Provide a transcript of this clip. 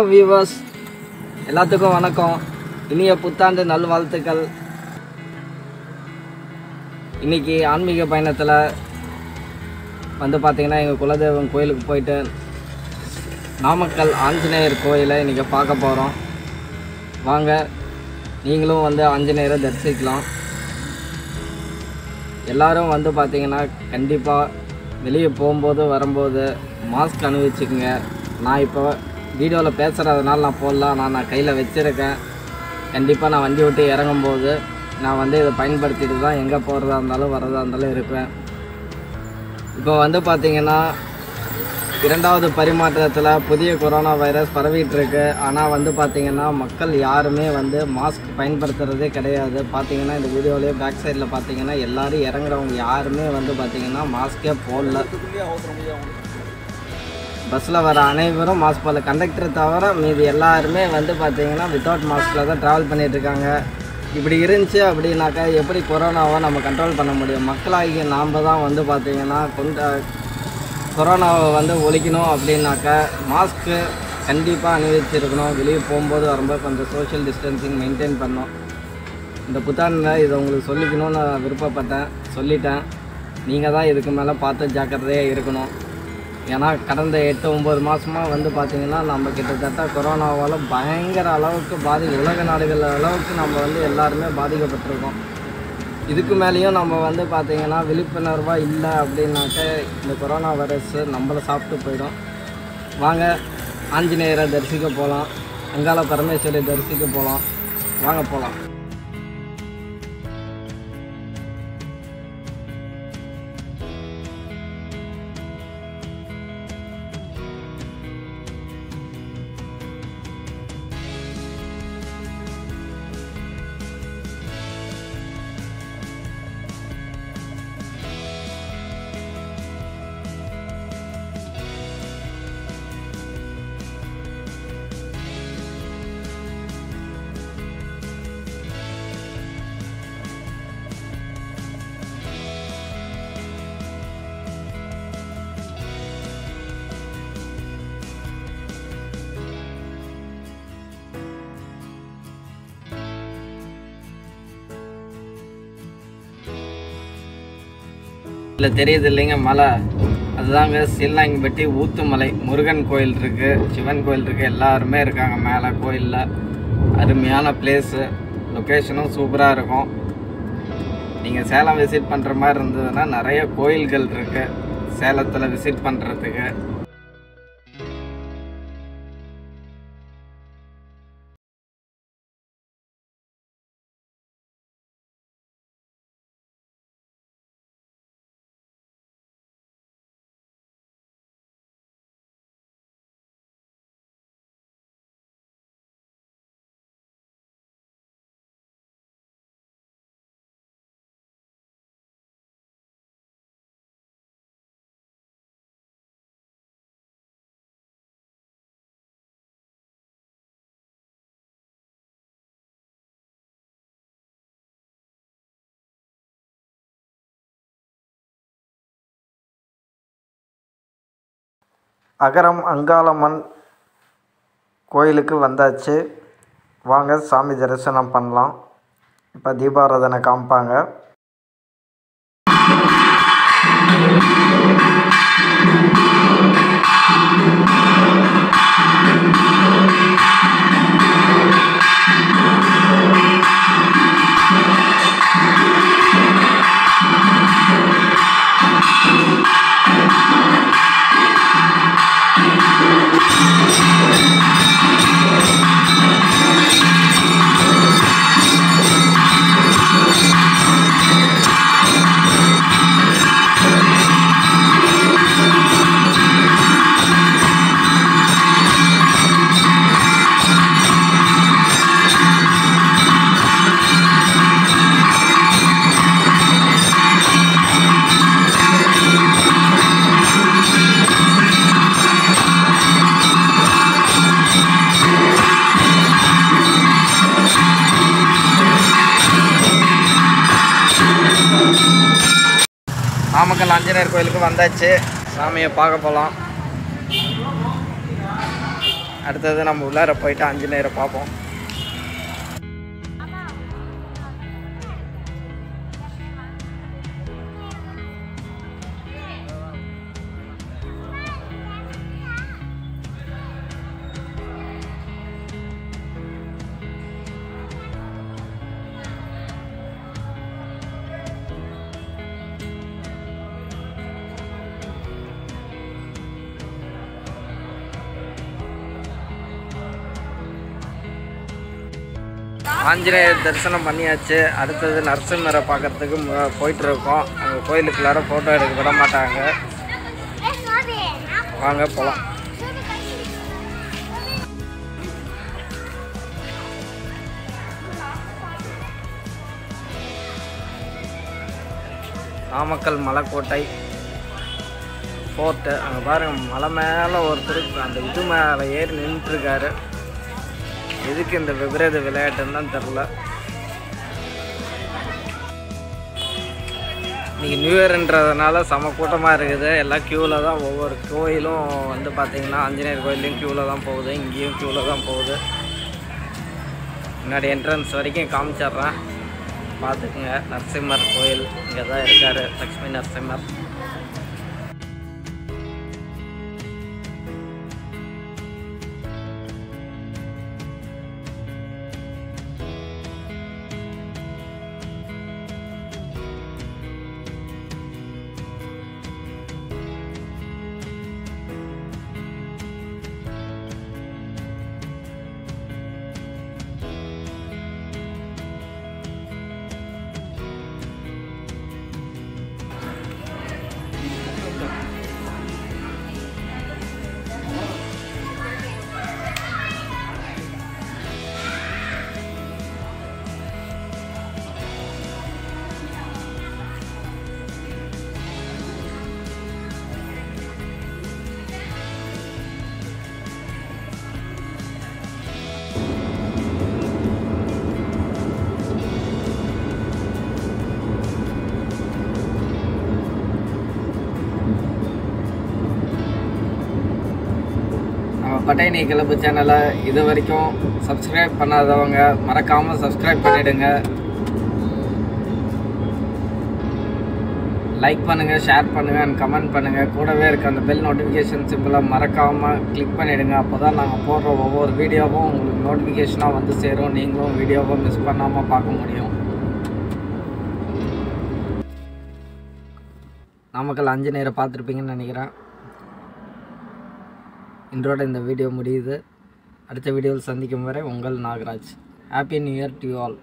Viewers எல்லாத்துக்கும் வணக்கம். இனிய புத்தாண்டு நல்வாழ்த்துக்கள். இன்னைக்கு ஆன்மீக பயணத்தில் வந்து பார்த்தீங்கன்னா எங்கள் குலதெய்வம் கோயிலுக்கு போயிட்டு நாமக்கல் ஆஞ்சநேயர் கோயிலை இன்றைக்கி பார்க்க போகிறோம் வாங்க நீங்களும் வந்து ஆஞ்சநேயரை தரிசிக்கலாம். எல்லாரும் வந்து பார்த்தீங்கன்னா கண்டிப்பாக வெளியே போகும்போது வரும்போது மாஸ்க் அணிவிச்சுக்கோங்க. நான் இப்போ வீடியோவில் பேசுகிறதுனால நான் போடலாம். நான் நான் கையில் வச்சுருக்கேன். கண்டிப்பாக நான் வண்டி விட்டு இறங்கும்போது நான் வந்து இதை பயன்படுத்திட்டு தான் எங்கே போகிறதா இருந்தாலும் வர்றதா இருந்தாலும் இருப்பேன். இப்போ வந்து பார்த்தீங்கன்னா இரண்டாவது பரிமாற்றத்தில் புதிய கொரோனா வைரஸ் பரவிட்டுருக்கு. ஆனால் வந்து பார்த்திங்கன்னா மக்கள் யாருமே வந்து மாஸ்க் பயன்படுத்துகிறதே கிடையாது. பார்த்திங்கன்னா இந்த வீடியோலேயே பேக் சைடில் பார்த்தீங்கன்னா எல்லாரும் இறங்குறவங்க யாருமே வந்து பார்த்திங்கன்னா மாஸ்க்கே போடல. பஸ்ஸில் வர அனைவரும் மாஸ்க் போடல கண்டக்டரை தவிர மீதி எல்லாருமே வந்து பார்த்திங்கன்னா வித்தவுட் மாஸ்கில் தான் ட்ராவல் பண்ணிகிட்ருக்காங்க இப்படி இருந்துச்சு அப்படின்னாக்கா எப்படி கொரோனாவை நம்ம கண்ட்ரோல் பண்ண முடியும்? மக்களாகிய நாம் தான் வந்து பார்த்திங்கன்னா கொண்ட கொரோனாவை வந்து ஒழிக்கணும் அப்படின்னாக்கா மாஸ்க்கு கண்டிப்பாக அணிவிச்சிருக்கணும். வெளியே போகும்போது வரும்போது கொஞ்சம் சோஷியல் டிஸ்டன்சிங் மெயின்டைன் பண்ணோம் இந்த புத்தாண்டில் இதை உங்களுக்கு சொல்லிக்கணும்னு நான் விருப்பப்பட்டேன். சொல்லிட்டேன். நீங்கள் தான் இதுக்கு மேலே பார்த்து ஜாக்கிரதையாக இருக்கணும். ஏன்னா கடந்த எட்டு ஒம்பது மாதமாக வந்து பார்த்திங்கன்னா நம்ம கிட்டத்தட்ட கொரோனாவால் பயங்கர அளவுக்கு பாதி உலக நாடுகள் அளவுக்கு நம்ம வந்து எல்லாருமே பாதிக்கப்பட்டிருக்கோம். இதுக்கு மேலேயும் நம்ம வந்து பார்த்திங்கன்னா விழிப்புணர்வாக இல்லை அப்படின்னாக்க இந்த கொரோனா வைரஸ் நம்மளை சாப்பிட்டு போயிடும். வாங்க ஆஞ்சநேயரை தரிசிக்க போகலாம் அங்காள பரமேஸ்வரி தரிசிக்க போகலாம் வாங்க போகலாம் இல்லை தெரியுது இல்லைங்க மலை. அதுதாங்க சீலாங்கிப்பட்டி ஊத்துமலை. முருகன் கோயில் இருக்குது சிவன் கோயில் இருக்குது எல்லாருமே இருக்காங்க மேலே கோயிலில். அருமையான பிளேஸு லொக்கேஷனும் சூப்பராக இருக்கும். நீங்கள் சேலம் விசிட் பண்ணுற மாதிரி இருந்ததுன்னா நிறைய கோயில்கள் இருக்குது சேலத்தில் விசிட் பண்ணுறதுக்கு அகரம் அங்காளம்மன் கோயிலுக்கு வந்தாச்சு. வாங்க சாமி தரிசனம் பண்ணலாம். இப்போ தீபாராதனை காமிப்பாங்க. நாமக்கல் ஆஞ்சநேயர் கோயிலுக்கு வந்தாச்சு. சாமியை பார்க்க போகலாம் அடுத்தது நம்ம உள்ளார போயிட்டு ஆஞ்சநேயரை பார்ப்போம். ஆஞ்சநேயர் தரிசனம் பண்ணியாச்சு. அடுத்தது நரசிம்மரை பார்க்கறதுக்கு போயிட்டுருக்கோம். போயிட்டு இருக்கோம் அங்கே கோயிலுக்குள்ளார ஃபோட்டோ எடுக்க விட மாட்டாங்க. வாங்க போகலாம் நாமக்கல் மலைக்கோட்டை ஃபோர்ட்டு அங்கே பாருங்க மலை மேலே ஒருத்தர் அந்த இது மேலே ஏறி நின்றுட்டுருக்காரு எதுக்கு இந்த விபரீத விளையாட்டுன்னு தான் தெரில இன்றைக்கி நியூ இயர்ன்றதுனால செம கூட்டமாக இருக்குது. எல்லாம் க்யூவில் தான் ஒவ்வொரு கோயிலும் வந்து பார்த்திங்கன்னா ஆஞ்சநேயர் கோயிலையும் க்யூவில் தான் போகுது. இங்கேயும் க்யூவில் தான் போகுது. முன்னாடி என்ட்ரன்ஸ் வரைக்கும் காமிச்சிட்றேன். பார்த்துக்குங்க. நரசிம்மர் கோயில் இங்கே தான் இருக்கார். லக்ஷ்மி நரசிம்மர். நம்ம பட்டைனி கிளப்பு சேனலை இது வரைக்கும் சப்ஸ்கிரைப் பண்ணாதவங்க மறக்காமல் சப்ஸ்கிரைப் பண்ணிவிடுங்க லைக் பண்ணுங்கள் ஷேர் பண்ணுங்கள் அண்ட் கமெண்ட் பண்ணுங்கள் கூடவே இருக்க அந்த பெல் நோட்டிஃபிகேஷன் சிம்பிளை மறக்காமல் கிளிக் பண்ணிவிடுங்க அப்போ தான் நாங்கள் போடுற ஒவ்வொரு வீடியோவும் உங்களுக்கு நோட்டிஃபிகேஷனாக வந்து சேரும். நீங்களும் வீடியோவை மிஸ் பண்ணாமல் பார்க்க முடியும். நாமக்கல் நேரம் பார்த்துருப்பீங்கன்னு நினைக்கிறேன். இன்றோட இந்த வீடியோ முடியுது. அடுத்த வீடியோவில் சந்திக்கும் வரை உங்கள் Nagaraj. Happy new year to all